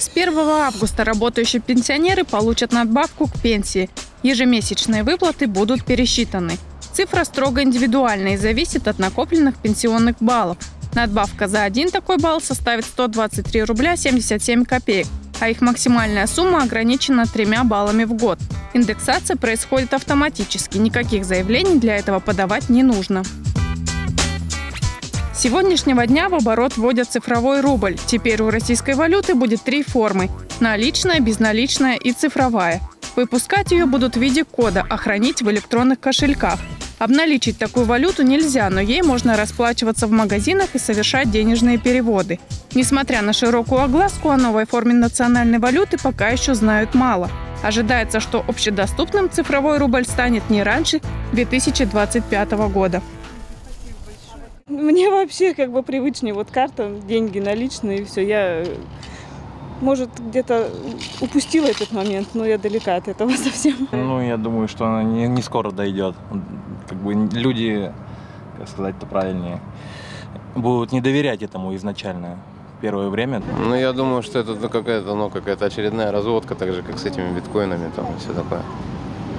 С 1 августа работающие пенсионеры получат надбавку к пенсии. Ежемесячные выплаты будут пересчитаны. Цифра строго индивидуальная и зависит от накопленных пенсионных баллов. Надбавка за один такой балл составит 123 рубля 77 копеек, а их максимальная сумма ограничена тремя баллами в год. Индексация происходит автоматически, никаких заявлений для этого подавать не нужно. Сегодняшнего дня в оборот вводят цифровой рубль. Теперь у российской валюты будет три формы – наличная, безналичная и цифровая. Выпускать ее будут в виде кода, а хранить в электронных кошельках. Обналичить такую валюту нельзя, но ей можно расплачиваться в магазинах и совершать денежные переводы. Несмотря на широкую огласку, о новой форме национальной валюты пока еще знают мало. Ожидается, что общедоступным цифровой рубль станет не раньше 2025 года. Мне вообще как бы привычнее вот карта, деньги наличные и все. Я, может, где-то упустила этот момент, но я далека от этого совсем. Ну, я думаю, что она не, не скоро дойдет. Как бы люди, как сказать-то правильнее, будут не доверять этому изначально первое время. Ну, я думаю, что это ну, какая-то, ну, какая-то очередная разводка, так же, как с этими биткоинами там и все такое.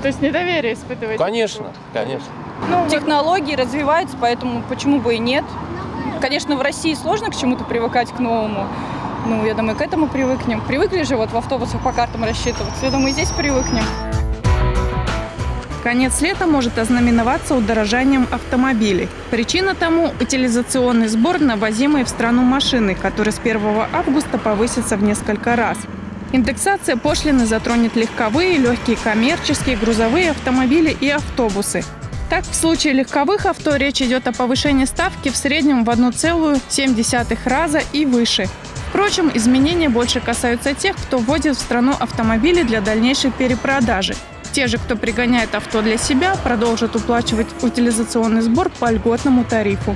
То есть недоверие испытываете? Конечно, конечно. Ну, технологии развиваются, поэтому почему бы и нет. Конечно, в России сложно к чему-то привыкать к новому. Ну, я думаю, к этому привыкнем. Привыкли же вот в автобусах по картам рассчитываться. Я думаю, и здесь привыкнем. Конец лета может ознаменоваться удорожанием автомобилей. Причина тому – утилизационный сбор на возимые в страну машины, который с 1 августа повысится в несколько раз. Индексация пошлины затронет легковые, легкие коммерческие, грузовые автомобили и автобусы. Так, в случае легковых авто речь идет о повышении ставки в среднем в 1,7 раза и выше. Впрочем, изменения больше касаются тех, кто вводит в страну автомобили для дальнейшей перепродажи. Те же, кто пригоняет авто для себя, продолжат уплачивать утилизационный сбор по льготному тарифу.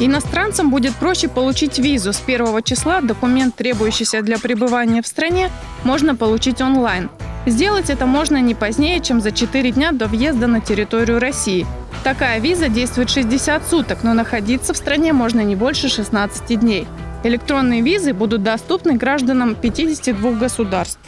Иностранцам будет проще получить визу. С 1 числа документ, требующийся для пребывания в стране, можно получить онлайн. Сделать это можно не позднее, чем за 4 дня до въезда на территорию России. Такая виза действует 60 суток, но находиться в стране можно не больше 16 дней. Электронные визы будут доступны гражданам 52 государств.